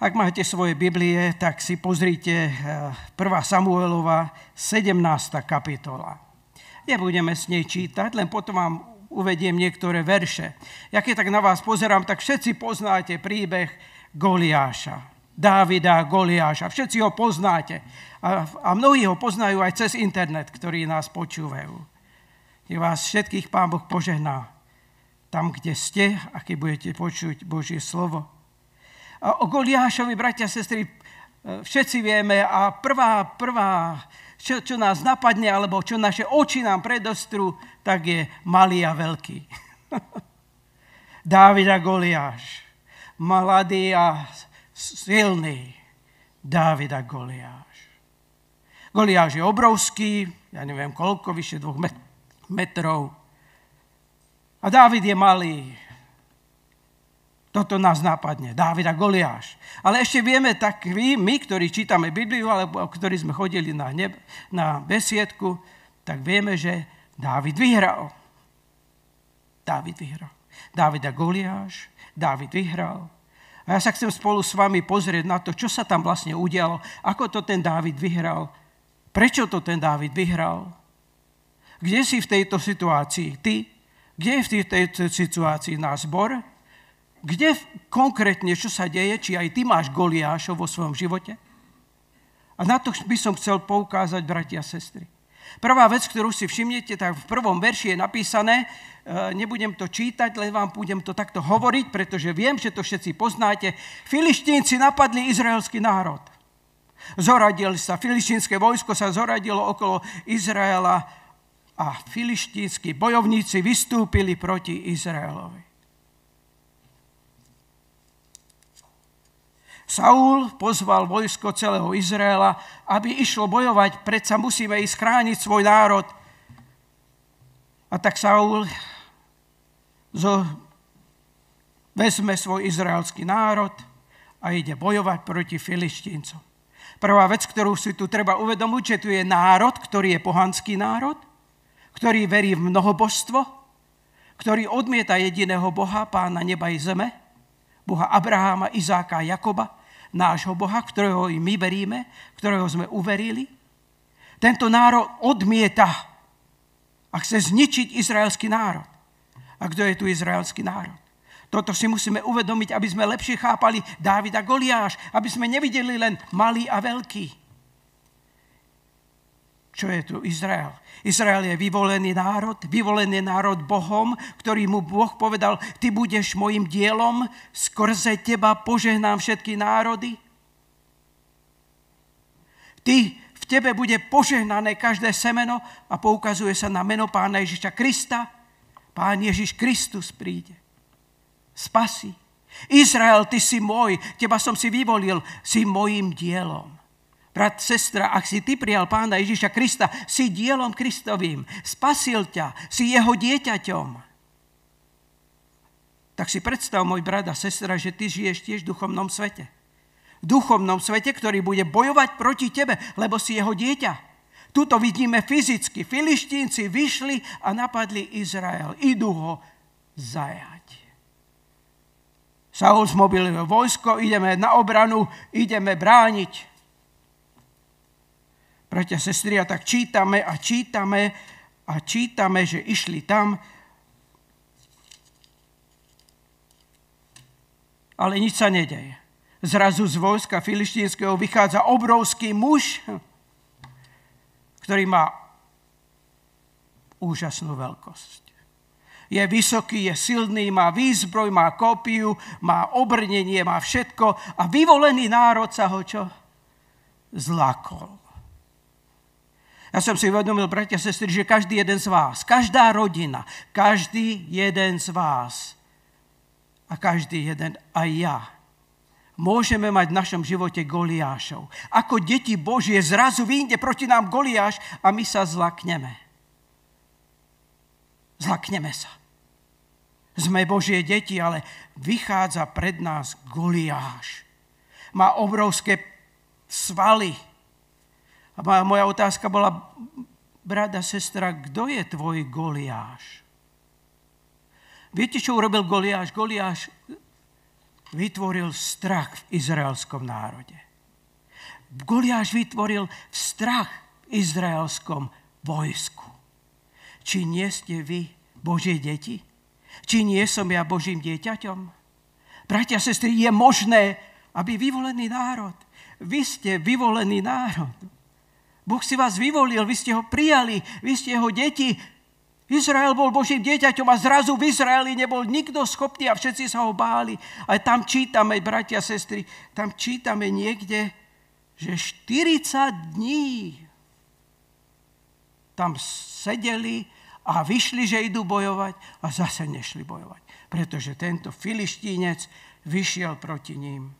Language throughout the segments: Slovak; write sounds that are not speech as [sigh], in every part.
Ak máte svoje Biblie, tak si pozrite 1. Eh, Samuelova 17. kapitola. Nebudeme s nej čítať, len potom vám uvediem niektoré verše. Ja keď tak na vás pozerám, tak všetci poznáte príbeh Goliáša. Dávida Goliáša. Všetci ho poznáte. A, mnohí ho poznajú aj cez internet, ktorí nás počúvajú. Je vás všetkých Pán Boh požehná tam, kde ste a keď budete počuť Božie slovo. O Goliášovi, bratia a sestry, e, všetci vieme a prvá, prvá čo, čo nás napadne, alebo čo naše oči nám predostrú, tak je malý a veľký. [laughs] Dávid a Goliáš. Mladý a silný. Dávid a Goliáš. Goliáš je obrovský, ja neviem koľko, vyše dvoch metrov. A Dávid je malý, toto nás napadne. Dávid a Goliáš. Ale ešte vieme tak vy, my, ktorí čítame Bibliu, alebo ktorí sme chodili na, neb, na besiedku, tak vieme, že Dávid vyhral. Dávid vyhral. Dávid a Goliáš. Dávid vyhral. A ja sa chcem spolu s vami pozrieť na to, čo sa tam vlastne udialo, ako to ten Dávid vyhral, prečo to ten Dávid vyhral. Kde si v tejto situácii ty? Kde je v tejto situácii náš zbor? Kde konkrétne, čo sa deje, či aj ty máš Goliášov vo svojom živote? A na to by som chcel poukázať, bratia a sestry. Prvá vec, ktorú si všimnete, tak v prvom verši je napísané, e, nebudem to čítať, len vám budem to takto hovoriť, pretože viem, že to všetci poznáte. Filištínci napadli izraelský národ. Zoradili sa, filištínske vojsko sa zoradilo okolo Izraela a filištínsky bojovníci vystúpili proti Izraelovi. Saul pozval vojsko celého Izraela, aby išlo bojovať, predsa musíme ísť chrániť svoj národ. A tak Saul zo, vezme svoj izraelský národ a ide bojovať proti filištíncom. Prvá vec, ktorú si tu treba uvedomiť, že tu je národ, ktorý je pohanský národ, ktorý verí v mnohobožstvo, ktorý odmieta jediného Boha, pána neba i zeme, Boha Abraháma, Izáka a Jakoba, nášho Boha, ktorého i my veríme, ktorého sme uverili. Tento národ odmieta a chce zničiť izraelský národ. A kto je tu izraelský národ? Toto si musíme uvedomiť, aby sme lepšie chápali Dávida Goliáš, aby sme nevideli len malý a veľký. Čo je tu Izrael? Izrael je vyvolený národ, vyvolený národ Bohom, ktorý mu Boh povedal, ty budeš mojim dielom, skrze teba požehnám všetky národy. Ty, v tebe bude požehnané každé semeno a poukazuje sa na meno pána Ježiša Krista. Pán Ježiš Kristus príde. Spasí. Izrael, ty si môj, teba som si vyvolil, si mojim dielom. Brat, sestra, ak si ty prijal pána Ježiša Krista, si dielom Kristovým, spasil ťa, si jeho dieťaťom. Tak si predstav, môj brat a sestra, že ty žiješ tiež v duchovnom svete. V duchovnom svete, ktorý bude bojovať proti tebe, lebo si jeho dieťa. Tuto vidíme fyzicky. Filištínci vyšli a napadli Izrael. Idú ho zajať. Saul zmobiluje vojsko, ideme na obranu, ideme brániť. Bratia, sestry, a tak čítame a čítame a čítame, že išli tam, ale nič sa nedeje. Zrazu z vojska filištínskeho vychádza obrovský muž, ktorý má úžasnú veľkosť. Je vysoký, je silný, má výzbroj, má kópiu, má obrnenie, má všetko a vyvolený národ sa ho čo? Zlakol. Ja som si uvedomil, bratia a sestry, že každý jeden z vás, každá rodina, každý jeden z vás a každý jeden aj ja môžeme mať v našom živote Goliášov. Ako deti Božie zrazu vyjde proti nám Goliáš a my sa zlakneme. Zlakneme sa. Sme Božie deti, ale vychádza pred nás Goliáš. Má obrovské svaly, a moja otázka bola, brada, sestra, kto je tvoj Goliáš? Viete, čo urobil Goliáš? Goliáš vytvoril strach v izraelskom národe. Goliáš vytvoril strach v izraelskom vojsku. Či nie ste vy Božie deti? Či nie som ja Božím dieťaťom? Bratia a sestry, je možné, aby vyvolený národ, vy ste vyvolený národ. Boh si vás vyvolil, vy ste ho prijali, vy ste jeho deti. Izrael bol Božím dieťaťom a zrazu v Izraeli nebol nikto schopný a všetci sa ho báli. Ale tam čítame, bratia a sestry, tam čítame niekde, že 40 dní tam sedeli a vyšli, že idú bojovať a zase nešli bojovať. Pretože tento filištínec vyšiel proti ním.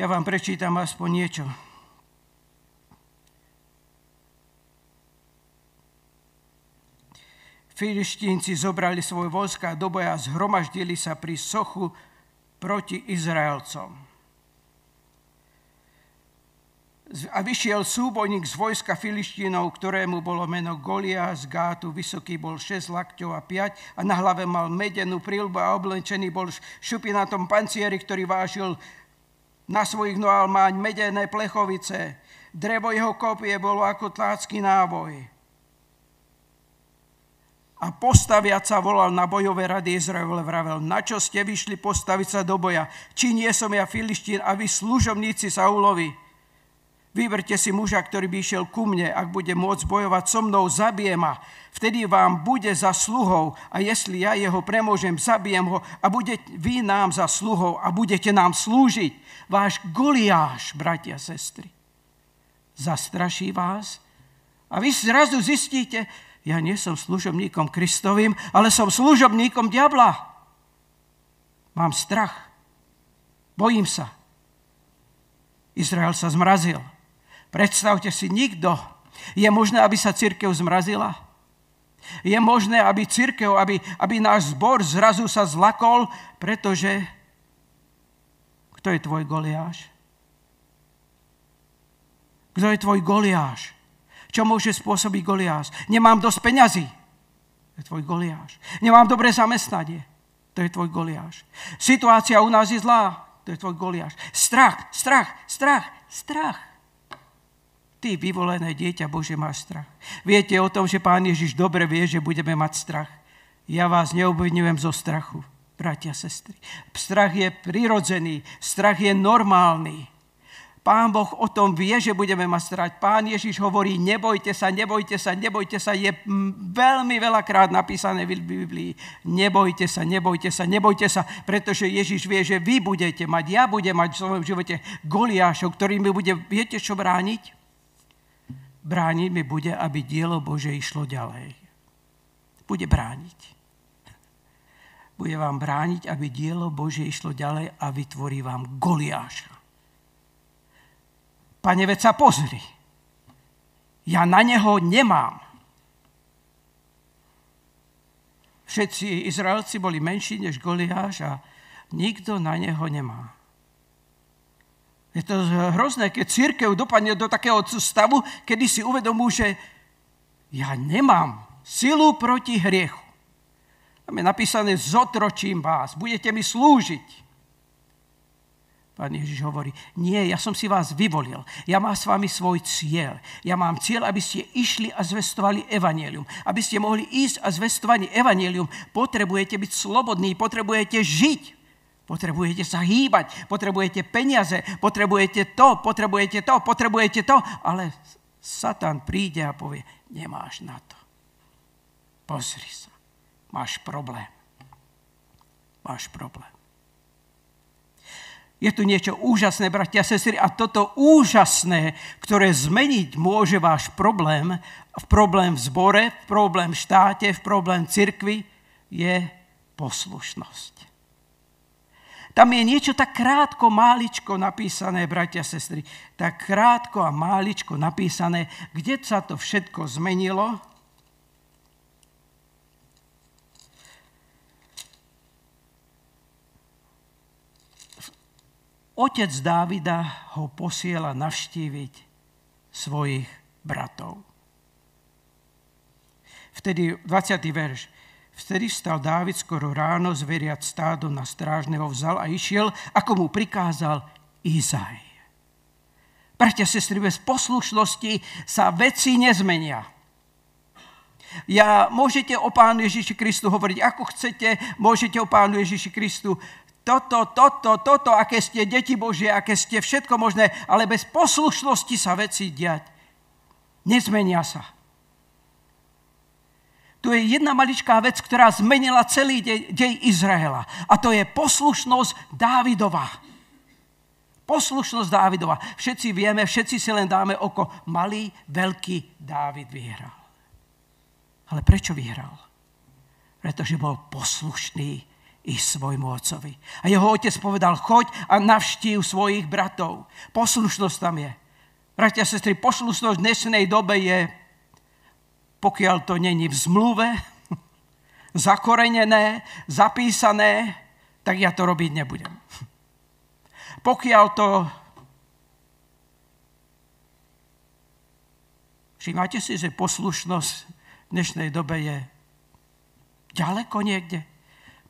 Ja vám prečítam aspoň niečo. Filištínci zobrali svoj vojska do boja a zhromaždili sa pri sochu proti Izraelcom a vyšiel súbojník z vojska Filištínov, ktorému bolo meno Golia z Gátu, vysoký bol 6 lakťov a 5 a na hlave mal medenú prílbu a oblečený bol šupinatom pancieri, ktorý vážil na svojich nohách mať medené plechovice. Drevo jeho kopie bolo ako tlácky náboj. A postaviac sa volal na bojové rady Izraele, vravel, na čo ste vyšli postaviť sa do boja? Či nie som ja Filištín a vy služobníci Saulovi? Vyberte si muža, ktorý by išiel ku mne, ak bude môcť bojovať so mnou, zabije ma. Vtedy vám bude za sluhou a jestli ja jeho premôžem, zabijem ho a budete vy nám za sluhou a budete nám slúžiť. Váš Goliáš, bratia sestry, zastraší vás a vy zrazu zistíte, ja nie som služobníkom Kristovým, ale som služobníkom diabla. Mám strach. Bojím sa. Izrael sa zmrazil. Predstavte si, nikto. Je možné, aby sa církev zmrazila? Je možné, aby církev, aby, aby náš zbor zrazu sa zlakol, pretože kto je tvoj Goliáš? Kto je tvoj Goliáš? Čo môže spôsobiť Goliáš? Nemám dosť peňazí. To je tvoj Goliáš. Nemám dobré zamestnanie. To je tvoj Goliáš. Situácia u nás je zlá. To je tvoj Goliáš. Strach, strach, strach, strach. Ty, vyvolené dieťa Bože, máš strach. Viete o tom, že Pán Ježiš dobre vie, že budeme mať strach. Ja vás neobvinujem zo strachu, bratia, sestry. Strach je prirodzený, strach je normálny. Pán Boh o tom vie, že budeme mať strach. Pán Ježiš hovorí, nebojte sa, nebojte sa, nebojte sa. Je veľmi veľakrát napísané v Biblii. Nebojte sa, nebojte sa, nebojte sa, pretože Ježiš vie, že vy budete mať, ja budem mať v svojom živote Goliášov, ktorý mi bude, viete čo brániť? Brániť mi bude, aby dielo Bože išlo ďalej. Bude brániť. Bude vám brániť, aby dielo Bože išlo ďalej a vytvorí vám Goliáša. Pane, veď pozri. Ja na neho nemám. Všetci Izraelci boli menší než Goliáš a nikto na neho nemá. Je to hrozné, keď církev dopadne do takého stavu, kedy si uvedomú, že ja nemám silu proti hriechu. Tam je napísané, zotročím vás, budete mi slúžiť. Pán Ježiš hovorí, nie, ja som si vás vyvolil. Ja mám s vami svoj cieľ. Ja mám cieľ, aby ste išli a zvestovali evanelium. Aby ste mohli ísť a zvestovať evanelium, potrebujete byť slobodní, potrebujete žiť. Potrebujete sa hýbať, potrebujete peniaze, potrebujete to, potrebujete to, potrebujete to, ale Satan príde a povie, nemáš na to. Pozri sa, máš problém. Máš problém. Je tu niečo úžasné, bratia a sestry, a toto úžasné, ktoré zmeniť môže váš problém, v problém v zbore, v problém v štáte, v problém v cirkvi, je poslušnosť. Tam je niečo tak krátko, máličko napísané, bratia, sestry. Tak krátko a máličko napísané, kde sa to všetko zmenilo. Otec Dávida ho posiela navštíviť svojich bratov. Vtedy, 20. verš, Vtedy stal Dávid skoro ráno, zveriať stádo na strážneho vzal a išiel, ako mu prikázal Izaj. Bratia, sestry, bez poslušnosti sa veci nezmenia. Ja, môžete o Pánu Ježiši Kristu hovoriť, ako chcete, môžete o Pánu Ježiši Kristu toto, toto, toto, aké ste deti Božie, aké ste všetko možné, ale bez poslušnosti sa veci diať. Nezmenia sa. Tu je jedna maličká vec, ktorá zmenila celý dej, dej Izraela. A to je poslušnosť Dávidova. Poslušnosť Dávidova. Všetci vieme, všetci si len dáme oko. Malý, veľký Dávid vyhral. Ale prečo vyhral? Pretože bol poslušný i svojmu otcovi. A jeho otec povedal, choď a navštív svojich bratov. Poslušnosť tam je. Bratia a sestry, poslušnosť v dnešnej dobe je, pokiaľ to není v zmluve, [laughs] zakorenené, zapísané, tak ja to robiť nebudem. [laughs] Pokiaľ to... Všimáte si, že poslušnosť v dnešnej dobe je ďaleko niekde.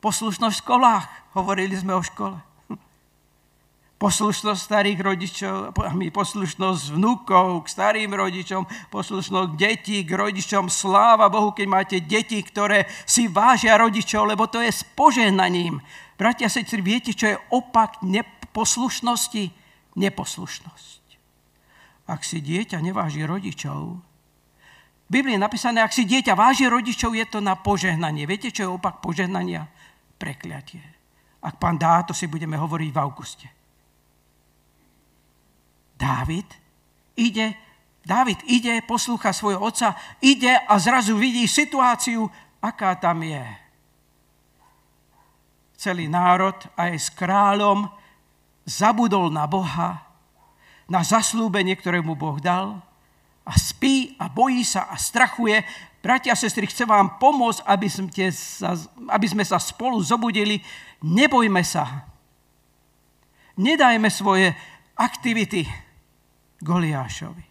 Poslušnosť v školách. Hovorili sme o škole. Poslušnosť starých rodičov, poslušnosť vnúkov k starým rodičom, poslušnosť detí k rodičom. Sláva Bohu, keď máte deti, ktoré si vážia rodičov, lebo to je s požehnaním. Bratia, sestry, viete, čo je opak neposlušnosti? poslušnosti neposlušnosť. Ak si dieťa neváži rodičov, v Biblii je napísané, ak si dieťa váži rodičov, je to na požehnanie. Viete, čo je opak požehnania? Prekliatie. Ak pán dá, to si budeme hovoriť v auguste. Dávid ide, Dávid ide, poslúcha svojho otca, ide a zrazu vidí situáciu, aká tam je. Celý národ aj s kráľom zabudol na Boha, na zaslúbenie, ktoré mu Boh dal a spí a bojí sa a strachuje. Bratia a sestry, chcem vám pomôcť, aby sme, sa, aby sme sa spolu zobudili. Nebojme sa. Nedajme svoje aktivity Goliášovi.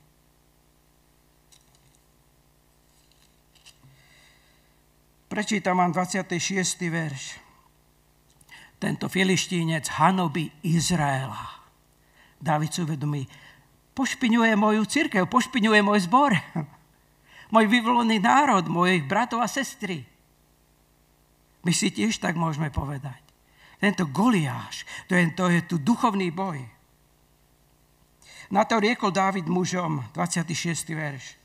Prečítam vám 26. verš tento filištínec hanoby Izraela. Dávid si uvedomí, pošpiňuje moju církev, pošpiňuje môj zbor, [laughs] môj vyvolený národ, mojich bratov a sestry. My si tiež tak môžeme povedať. Tento Goliáš, to je, to je tu duchovný boj. Na to riekol Dávid mužom, 26. verš.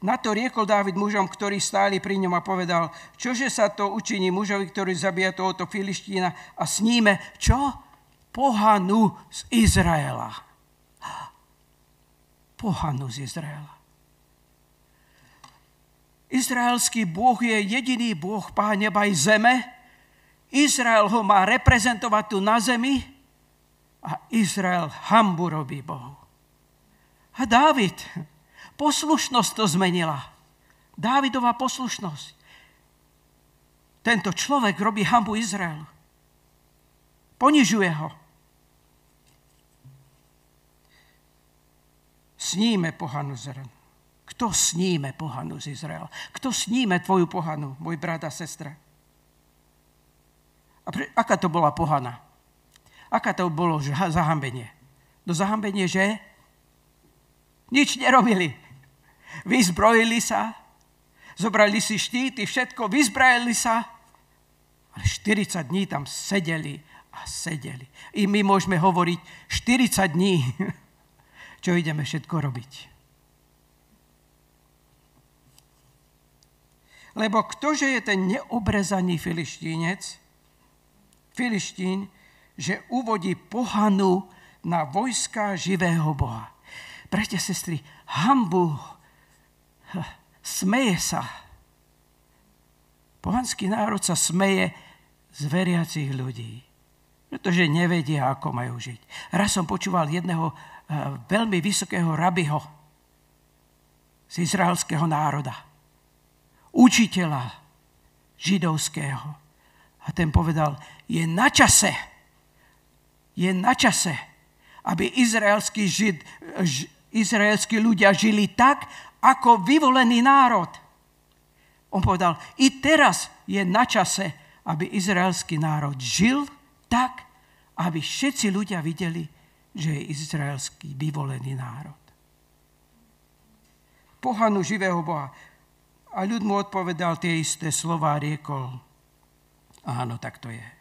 Na to riekol Dávid mužom, ktorí stáli pri ňom a povedal, čože sa to učiní mužovi, ktorý zabíja tohoto filištína a sníme, čo? Pohanu z Izraela. Pohanu z Izraela. Izraelský Boh je jediný Boh, Pán neba i zeme. Izrael ho má reprezentovať tu na zemi a Izrael hambu robí Bohu. A Dávid, Poslušnosť to zmenila. Dávidová poslušnosť. Tento človek robí hambu Izraelu. Ponižuje ho. Sníme pohanu zren. Kto sníme pohanu z Izraela? Kto sníme tvoju pohanu, môj brat a sestra? A pre, aká to bola pohana? Aká to bolo zahambenie? No zahambenie, že nič nerobili. Vyzbrojili sa, zobrali si štíty, všetko, vyzbrojili sa, ale 40 dní tam sedeli a sedeli. I my môžeme hovoriť 40 dní, [laughs] čo ideme všetko robiť. Lebo ktože je ten neobrezaný filištínec, filištín, že uvodí pohanu na vojska živého Boha. Bratia, sestry, hambu smeje sa. Pohanský národ sa smeje z veriacich ľudí, pretože nevedia, ako majú žiť. Raz som počúval jedného eh, veľmi vysokého rabiho z izraelského národa, učiteľa židovského. A ten povedal, je na čase, je na čase, aby izraelskí, žid, izraelskí ľudia žili tak, ako vyvolený národ. On povedal, i teraz je na čase, aby izraelský národ žil tak, aby všetci ľudia videli, že je izraelský vyvolený národ. Pohanu živého Boha. A ľud mu odpovedal tie isté slova a riekol, áno, tak to je.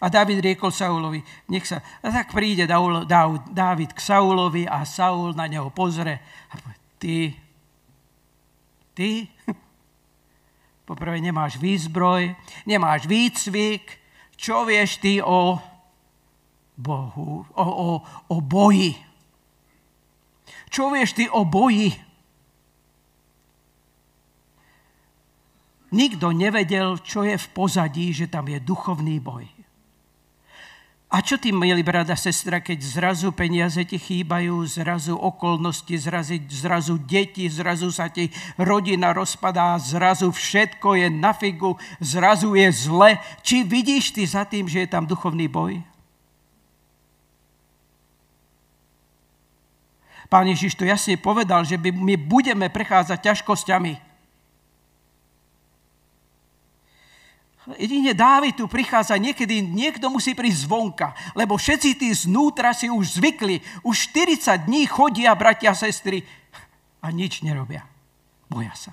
A David riekol Saulovi, nech sa, a tak príde David k Saulovi a Saul na neho pozre a povie, ty, ty, [laughs] poprvé nemáš výzbroj, nemáš výcvik, čo vieš ty o Bohu, o, o, o boji? Čo vieš ty o boji? Nikto nevedel, čo je v pozadí, že tam je duchovný boj. A čo ty, milí brada, sestra, keď zrazu peniaze ti chýbajú, zrazu okolnosti, zrazu, zrazu deti, zrazu sa ti rodina rozpadá, zrazu všetko je na figu, zrazu je zle. Či vidíš ty za tým, že je tam duchovný boj? Pán Ježiš to jasne povedal, že my budeme prechádzať ťažkosťami. Jedine Dávid tu prichádza, niekedy niekto musí prísť zvonka, lebo všetci tí znútra si už zvykli. Už 40 dní chodia bratia a sestry a nič nerobia. Boja sa.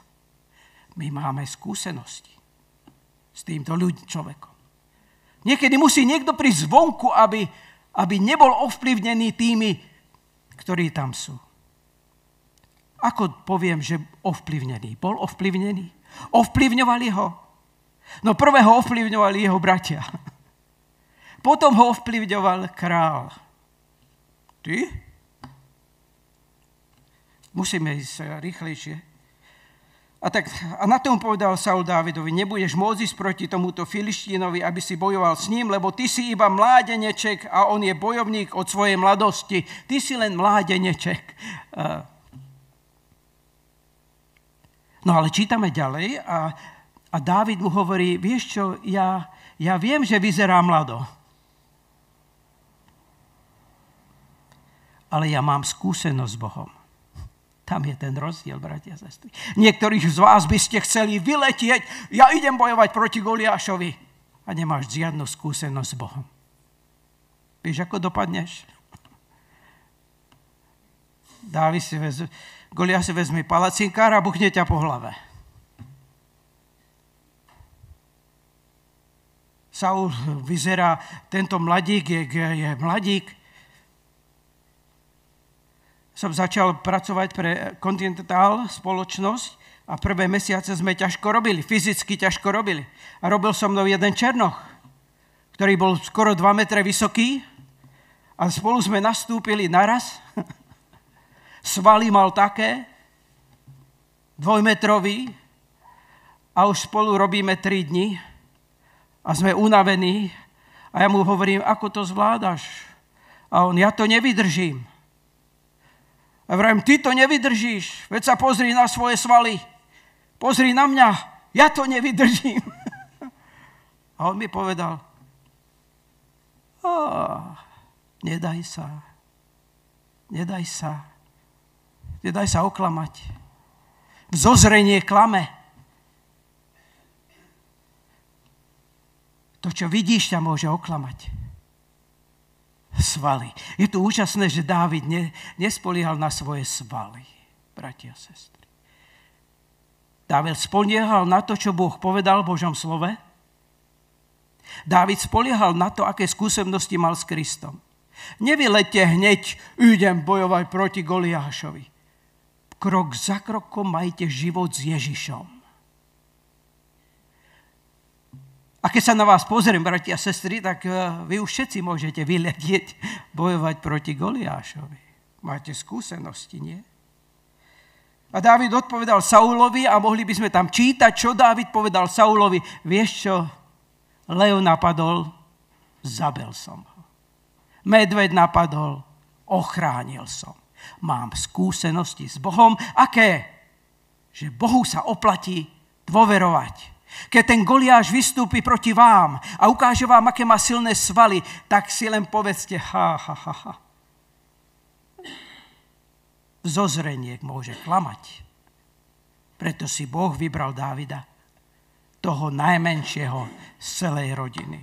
My máme skúsenosti s týmto ľudí, človekom. Niekedy musí niekto prísť zvonku, aby, aby nebol ovplyvnený tými, ktorí tam sú. Ako poviem, že ovplyvnený? Bol ovplyvnený? Ovplyvňovali ho? No prvého ovplyvňovali jeho bratia. [laughs] Potom ho ovplyvňoval král. Ty? Musíme ísť rýchlejšie. A, tak, a na tom povedal Saul Dávidovi, nebudeš môcť ísť proti tomuto filištínovi, aby si bojoval s ním, lebo ty si iba mládeneček a on je bojovník od svojej mladosti. Ty si len mládeneček. No ale čítame ďalej a a Dávid mu hovorí, vieš čo, ja, ja viem, že vyzerá mlado. Ale ja mám skúsenosť s Bohom. Tam je ten rozdiel, bratia a sestry. Niektorých z vás by ste chceli vyletieť, ja idem bojovať proti Goliášovi. A nemáš žiadnu skúsenosť s Bohom. Vieš, ako dopadneš? Dávi si vezme, Goliáš si vezme palacinkára a buchne ťa po hlave. Saul vyzerá, tento mladík je, je mladík. Som začal pracovať pre Continental spoločnosť a prvé mesiace sme ťažko robili, fyzicky ťažko robili. A robil som mnou jeden černoch, ktorý bol skoro 2 metre vysoký a spolu sme nastúpili naraz. [laughs] Svaly mal také, dvojmetrový a už spolu robíme 3 dni a sme unavení a ja mu hovorím, ako to zvládaš? A on, ja to nevydržím. A vravím, ty to nevydržíš, veď sa pozri na svoje svaly. Pozri na mňa, ja to nevydržím. [laughs] A on mi povedal, nedaj sa, nedaj sa, nedaj sa oklamať. Vzozrenie klame. To, čo vidíš, ťa môže oklamať. Svaly. Je tu úžasné, že Dávid ne, nespoliehal na svoje svaly, bratia a sestry. Dávid spoliehal na to, čo Boh povedal v Božom slove. Dávid spoliehal na to, aké skúsenosti mal s Kristom. Nevylete hneď, idem bojovať proti Goliášovi. Krok za krokom majte život s Ježišom. A keď sa na vás pozriem, bratia a sestry, tak eh, vy už všetci môžete vyletieť [laughs] bojovať proti Goliášovi. Máte skúsenosti, nie? A Dávid odpovedal Saulovi a mohli by sme tam čítať, čo Dávid povedal Saulovi. Vieš čo? Leo napadol, zabil som ho. Medved napadol, ochránil som. Mám skúsenosti s Bohom. Aké? Že Bohu sa oplatí dôverovať. Keď ten Goliáš vystúpi proti vám a ukáže vám, aké má silné svaly, tak si len povedzte ha, ha, ha, ha. Zozrenie môže klamať. Preto si Boh vybral Dávida, toho najmenšieho z celej rodiny.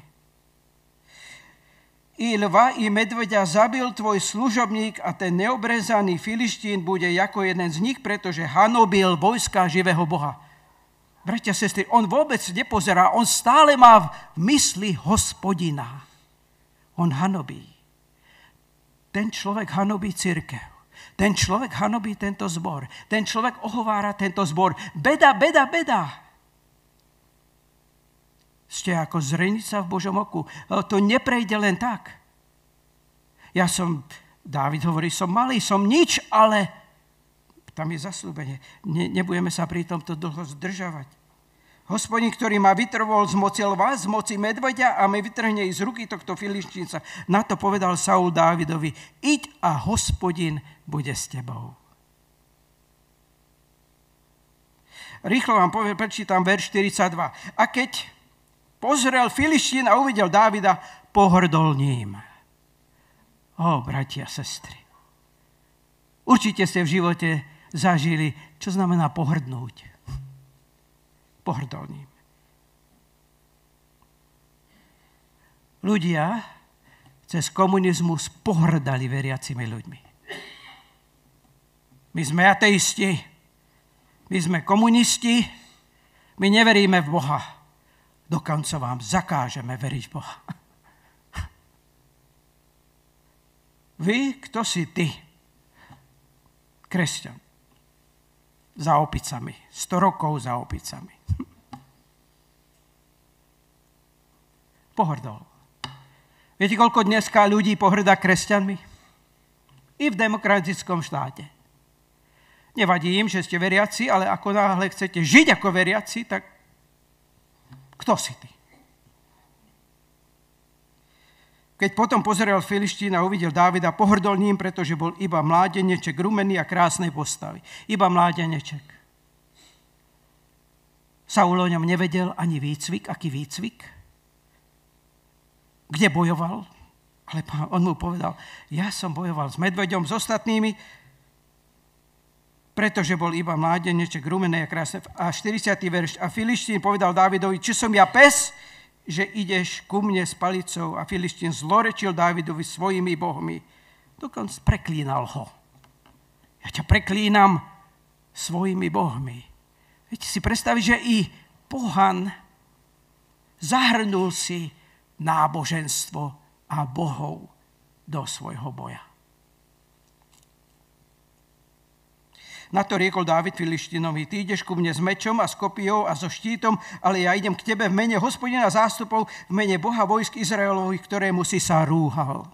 I lva, i medveďa zabil tvoj služobník a ten neobrezaný filištín bude ako jeden z nich, pretože hanobil vojska živého Boha. Bratia, sestry, on vôbec nepozerá, on stále má v mysli hospodina. On hanobí. Ten človek hanobí církev. Ten človek hanobí tento zbor. Ten človek ohovára tento zbor. Beda, beda, beda. Ste ako zrenica v Božom oku. To neprejde len tak. Ja som, Dávid hovorí, som malý, som nič, ale tam je zaslúbenie. Ne, nebudeme sa pri tomto dlho zdržavať. Hospodin, ktorý ma vytrvol z moci lva, z moci medveďa a mi vytrhne z ruky tohto filiščínca. Na to povedal Saul Dávidovi, iď a hospodin bude s tebou. Rýchlo vám poviem, prečítam verš 42. A keď pozrel Filištín a uvidel Dávida, pohrdol ním. O, bratia a sestry. Určite ste v živote zažili, čo znamená pohrdnúť. Pohrdol ním. Ľudia cez komunizmus pohrdali veriacimi ľuďmi. My sme ateisti, my sme komunisti, my neveríme v Boha dokonca vám zakážeme veriť v Boha. Vy, kto si ty? Kresťan. Za opicami. 100 rokov za opicami. [laughs] Pohrdol. Viete, koľko dneska ľudí pohrdá kresťanmi? I v demokratickom štáte. Nevadí im, že ste veriaci, ale ako náhle chcete žiť ako veriaci, tak kto si ty? Keď potom pozeral Filištín a uvidel Dávida, pohrdol ním, pretože bol iba mládeneček, rumený a krásnej postavy. Iba mládeneček. Saul o ňom nevedel ani výcvik. Aký výcvik? Kde bojoval? Ale on mu povedal, ja som bojoval s medveďom, s ostatnými, pretože bol iba mládeneček, rumené a krásne. A 40. verš. A Filištín povedal Dávidovi, či som ja pes, že ideš ku mne s palicou. A Filištín zlorečil Dávidovi svojimi bohmi. Dokonca preklínal ho. Ja ťa preklínam svojimi bohmi. Viete si predstaviť, že i pohan zahrnul si náboženstvo a bohov do svojho boja. Na to riekol Dávid Filištinovi, ty ideš ku mne s mečom a s kopijou a so štítom, ale ja idem k tebe v mene hospodina zástupov, v mene Boha vojsk Izraelových, ktorému si sa rúhal.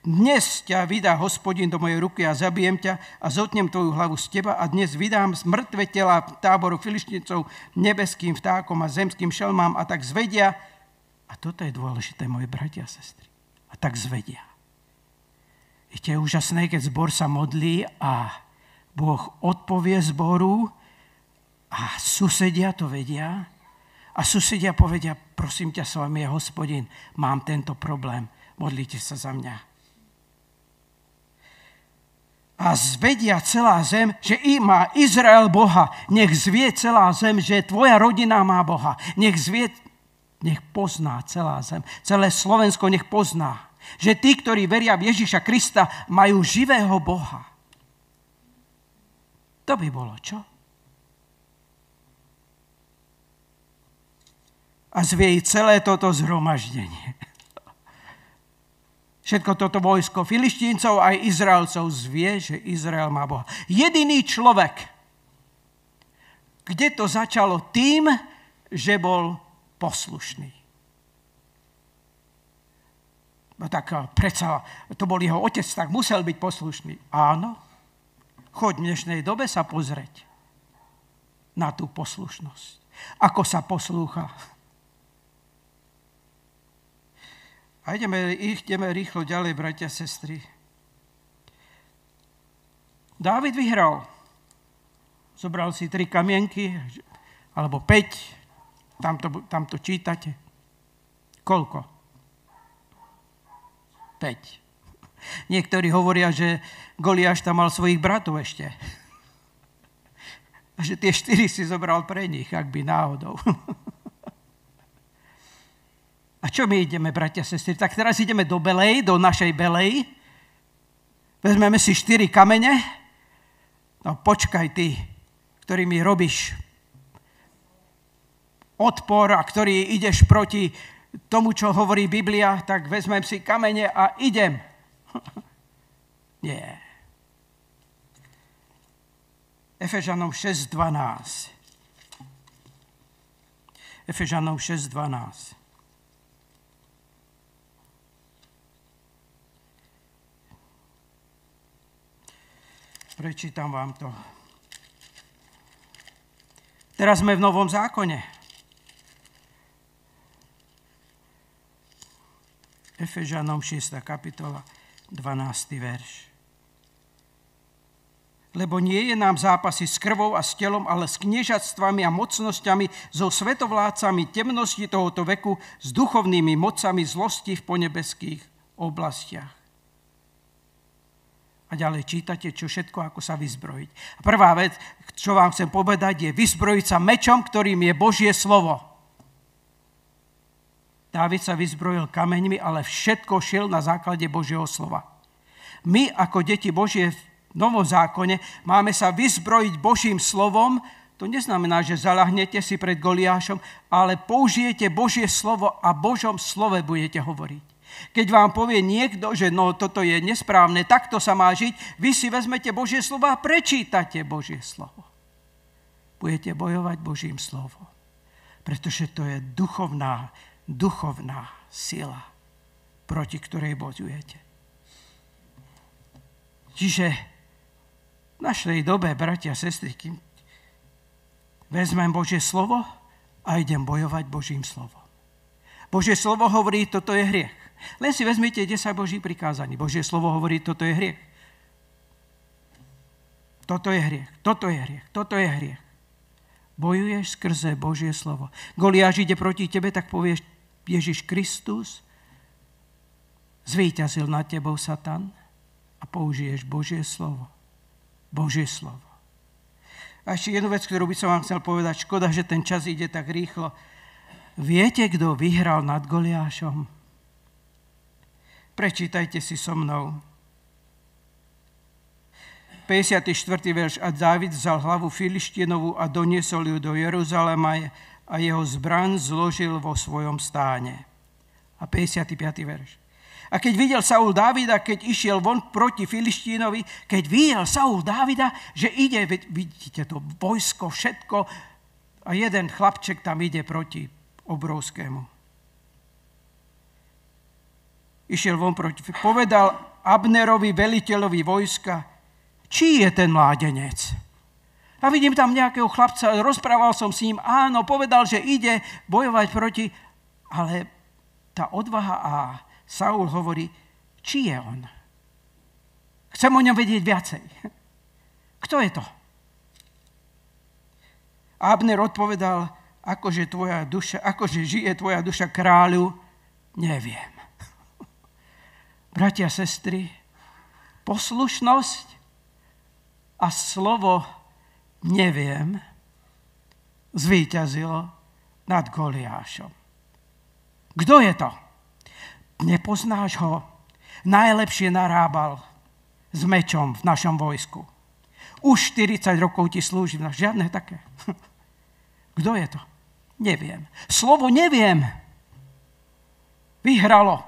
Dnes ťa vydá hospodin do mojej ruky a zabijem ťa a zotnem tvoju hlavu z teba a dnes vydám z mŕtve tela táboru filišticov nebeským vtákom a zemským šelmám a tak zvedia, a toto je dôležité, moje bratia a sestry, a tak zvedia. Viete, je úžasné, keď zbor sa modlí a Boh odpovie zboru a susedia to vedia. A susedia povedia, prosím ťa, s vami je hospodin, mám tento problém, modlite sa za mňa. A zvedia celá zem, že i má Izrael Boha. Nech zvie celá zem, že tvoja rodina má Boha. Nech zvie, nech pozná celá zem. Celé Slovensko nech pozná, že tí, ktorí veria v Ježiša Krista, majú živého Boha. To by bolo čo? A zviejí celé toto zhromaždenie. Všetko toto vojsko filištíncov aj Izraelcov zvie, že Izrael má Boha. Jediný človek, kde to začalo tým, že bol poslušný. No tak eh, predsa to bol jeho otec, tak musel byť poslušný. Áno, Choď v dnešnej dobe sa pozrieť na tú poslušnosť. Ako sa poslúcha. A ideme, ideme rýchlo ďalej, bratia, sestry. Dávid vyhral. Zobral si tri kamienky, alebo päť. Tam to, tam to čítate. Koľko? Päť. Niektorí hovoria, že Goliáš tam mal svojich bratov ešte. A že tie štyri si zobral pre nich, ak by náhodou. A čo my ideme, bratia a sestry? Tak teraz ideme do Belej, do našej Belej. Vezmeme si štyri kamene. No počkaj ty, ktorý mi robíš odpor a ktorý ideš proti tomu, čo hovorí Biblia, tak vezmem si kamene a idem. [laughs] Nie. Efežanom 6.12. Efežanom 6.12. Prečítam vám to. Teraz sme v Novom zákone. Efežanom 6. kapitola, 12. verš lebo nie je nám zápasy s krvou a s telom, ale s kniežatstvami a mocnosťami, so svetovládcami temnosti tohoto veku, s duchovnými mocami zlosti v ponebeských oblastiach. A ďalej čítate, čo všetko, ako sa vyzbrojiť. A prvá vec, čo vám chcem povedať, je vyzbrojiť sa mečom, ktorým je Božie slovo. Dávid sa vyzbrojil kameňmi, ale všetko šiel na základe Božieho slova. My ako deti Božie Novom zákone máme sa vyzbrojiť Božím slovom, to neznamená, že zalahnete si pred Goliášom, ale použijete Božie slovo a Božom slove budete hovoriť. Keď vám povie niekto, že no toto je nesprávne, takto sa má žiť, vy si vezmete Božie slovo a prečítate Božie slovo. Budete bojovať Božím slovom. Pretože to je duchovná, duchovná sila, proti ktorej bojujete. Čiže v našej dobe, bratia a sestry, kým vezmem Božie slovo a idem bojovať Božím slovom. Božie slovo hovorí, toto je hriech. Len si vezmite 10 Boží prikázaní. Božie slovo hovorí, toto je hriech. Toto je hriech, toto je hriech, toto je hriech. Bojuješ skrze Božie slovo. Goliáš ide proti tebe, tak povieš, Ježiš Kristus zvýťazil nad tebou Satan a použiješ Božie slovo Božie slovo. A ešte jednu vec, ktorú by som vám chcel povedať. Škoda, že ten čas ide tak rýchlo. Viete, kto vyhral nad Goliášom? Prečítajte si so mnou. 54. verš. A Dávid vzal hlavu Filištienovú a doniesol ju do Jeruzalema a jeho zbran zložil vo svojom stáne. A 55. verš. A keď videl Saul Dávida, keď išiel von proti Filištínovi, keď videl Saul Dávida, že ide, vidíte to vojsko, všetko, a jeden chlapček tam ide proti obrovskému. Išiel von proti, povedal Abnerovi, veliteľovi vojska, či je ten mládenec? A vidím tam nejakého chlapca, rozprával som s ním, áno, povedal, že ide bojovať proti, ale tá odvaha a Saul hovorí, či je on. Chcem o ňom vedieť viacej. [laughs] Kto je to? Abner odpovedal, akože, tvoja duša, akože žije tvoja duša kráľu, neviem. [laughs] Bratia sestry, poslušnosť a slovo neviem zvíťazilo nad Goliášom. Kto je to? Nepoznáš ho? Najlepšie narábal s mečom v našom vojsku. Už 40 rokov ti slúži. Žiadne také. [laughs] Kto je to? Neviem. Slovo neviem. Vyhralo.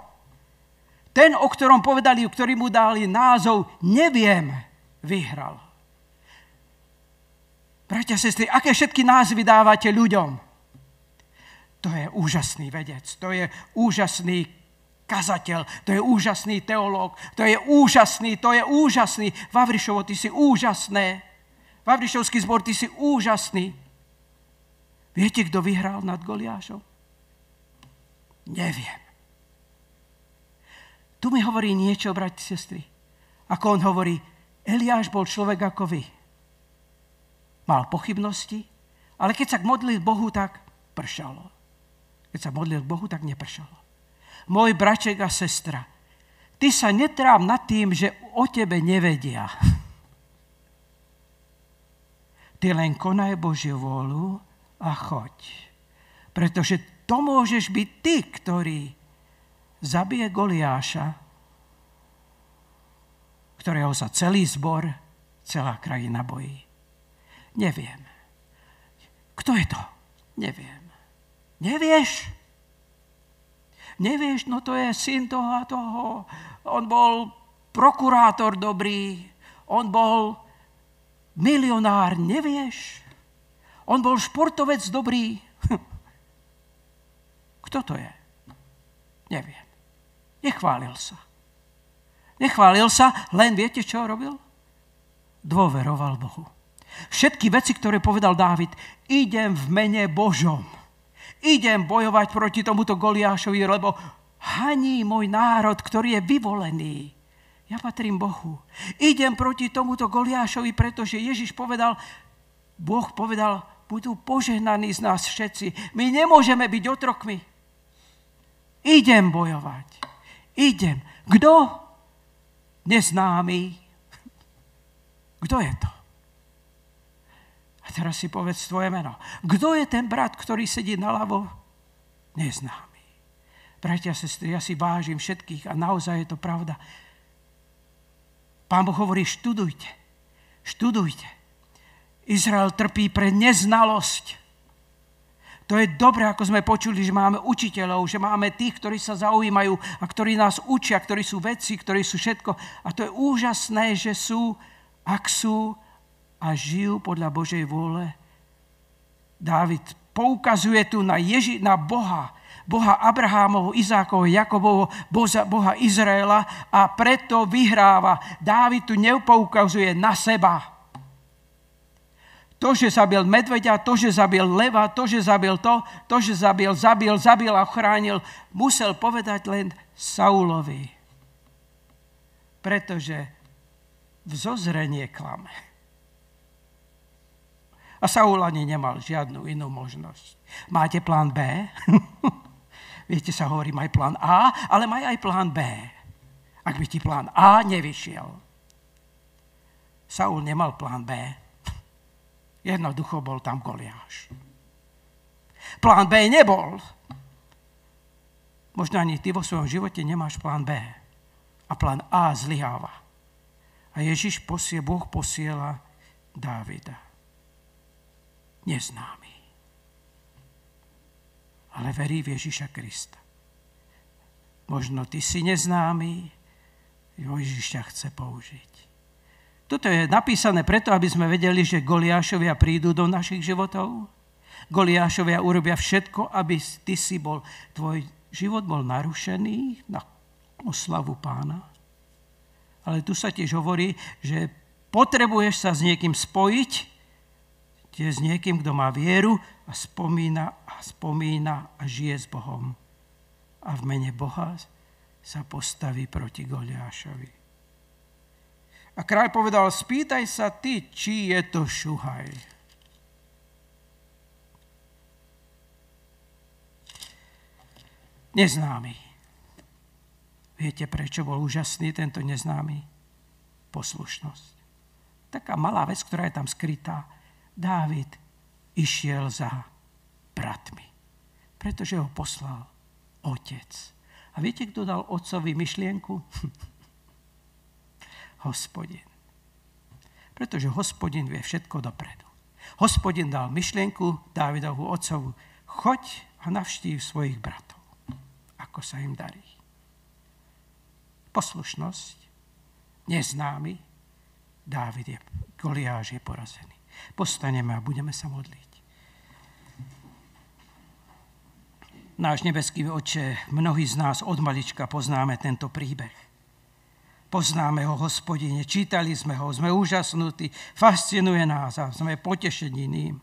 Ten, o ktorom povedali, ktorý mu dali názov neviem, vyhral. Bratia, sestry, aké všetky názvy dávate ľuďom? To je úžasný vedec, to je úžasný kazateľ, to je úžasný teológ, to je úžasný, to je úžasný. Vavrišovo, ty si úžasné. Vavrišovský zbor, ty si úžasný. Viete, kto vyhral nad Goliášom? Neviem. Tu mi hovorí niečo, brati, sestry. Ako on hovorí, Eliáš bol človek ako vy. Mal pochybnosti, ale keď sa modlil Bohu, tak pršalo. Keď sa modlil Bohu, tak nepršalo môj braček a sestra, ty sa netrám nad tým, že o tebe nevedia. [laughs] Ty len konaj Božiu vôľu a choď. Pretože to môžeš byť ty, ktorý zabije Goliáša, ktorého sa celý zbor, celá krajina bojí. Neviem. Kto je to? Neviem. Nevieš? Nevieš, no to je syn toho a toho. On bol prokurátor dobrý, on bol milionár, nevieš? On bol športovec dobrý. [laughs] Kto to je? Neviem. Nechválil sa. Nechválil sa, len viete, čo robil? Dôveroval Bohu. Všetky veci, ktoré povedal Dávid, idem v mene Božom idem bojovať proti tomuto Goliášovi, lebo haní môj národ, ktorý je vyvolený. Ja patrím Bohu. Idem proti tomuto Goliášovi, pretože Ježiš povedal, Boh povedal, budú požehnaní z nás všetci. My nemôžeme byť otrokmi. Idem bojovať. Idem. Kto? Neznámy. Kto je to? Teraz si povedz tvoje meno. Kto je ten brat, ktorý sedí naľavo? Neznámy. Bratia, sestry, ja si vážim všetkých a naozaj je to pravda. Pán Boh hovorí, študujte. Študujte. Izrael trpí pre neznalosť. To je dobré, ako sme počuli, že máme učiteľov, že máme tých, ktorí sa zaujímajú a ktorí nás učia, ktorí sú vedci, ktorí sú všetko. A to je úžasné, že sú, ak sú a žijú podľa Božej vôle. Dávid poukazuje tu na, Ježi, na Boha, Boha Abrahámovho, Izákovo, Jakobovo, Boha Izraela a preto vyhráva. Dávid tu neupoukazuje na seba. To, že zabil medveďa, to, že zabil leva, to, že zabil to, to, že zabil, zabil, zabil a ochránil, musel povedať len Saulovi. Pretože vzozrenie klame. A Saul ani nemal žiadnu inú možnosť. Máte plán B? [laughs] Viete, sa hovorí, maj plán A, ale maj aj plán B. Ak by ti plán A nevyšiel. Saul nemal plán B. [laughs] Jednoducho bol tam Goliáš. Plán B nebol. Možno ani ty vo svojom živote nemáš plán B. A plán A zlyháva. A Ježiš posie, Boh posiela Dávida neznámy. Ale verí v Ježiša Krista. Možno ty si neznámy, Ježiš ťa chce použiť. Toto je napísané preto, aby sme vedeli, že Goliášovia prídu do našich životov. Goliášovia urobia všetko, aby ty si bol, tvoj život bol narušený na oslavu pána. Ale tu sa tiež hovorí, že potrebuješ sa s niekým spojiť, je s niekým, kto má vieru a spomína a spomína a žije s Bohom. A v mene Boha sa postaví proti Goliášovi. A kráľ povedal, spýtaj sa ty, či je to šuhaj. Neznámy. Viete, prečo bol úžasný tento neznámy? Poslušnosť. Taká malá vec, ktorá je tam skrytá Dávid išiel za bratmi, pretože ho poslal otec. A viete, kto dal otcovi myšlienku? [laughs] hospodin. Pretože hospodin vie všetko dopredu. Hospodin dal myšlienku Dávidovhu otcovu. Choď a navštív svojich bratov. Ako sa im darí. Poslušnosť, neznámy, Dávid je, Goliáš je porazený. Postaneme a budeme sa modliť. Náš nebeský oče, mnohí z nás od malička poznáme tento príbeh. Poznáme ho, hospodine, čítali sme ho, sme úžasnutí, fascinuje nás a sme potešení ním.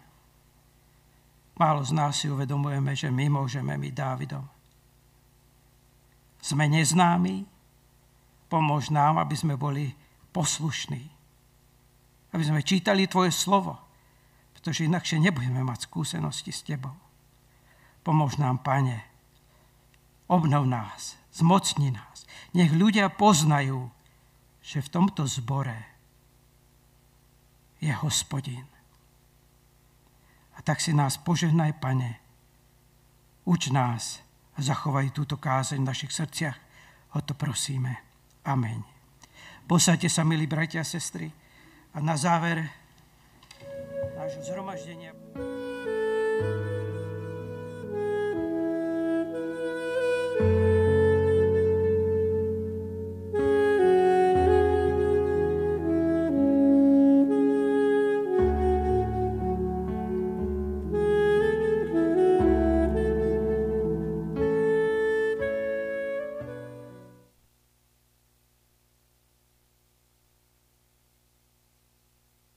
Málo z nás si uvedomujeme, že my môžeme byť Dávidom. Sme neznámi, pomôž nám, aby sme boli poslušní aby sme čítali Tvoje slovo, pretože inakšie nebudeme mať skúsenosti s Tebou. Pomôž nám, Pane, obnov nás, zmocni nás. Nech ľudia poznajú, že v tomto zbore je hospodin A tak si nás požehnaj, Pane. Uč nás a zachovaj túto kázeň v našich srdciach. O to prosíme. Amen. Posaďte sa, milí bratia a sestry. A na záver nášho zhromaždenia...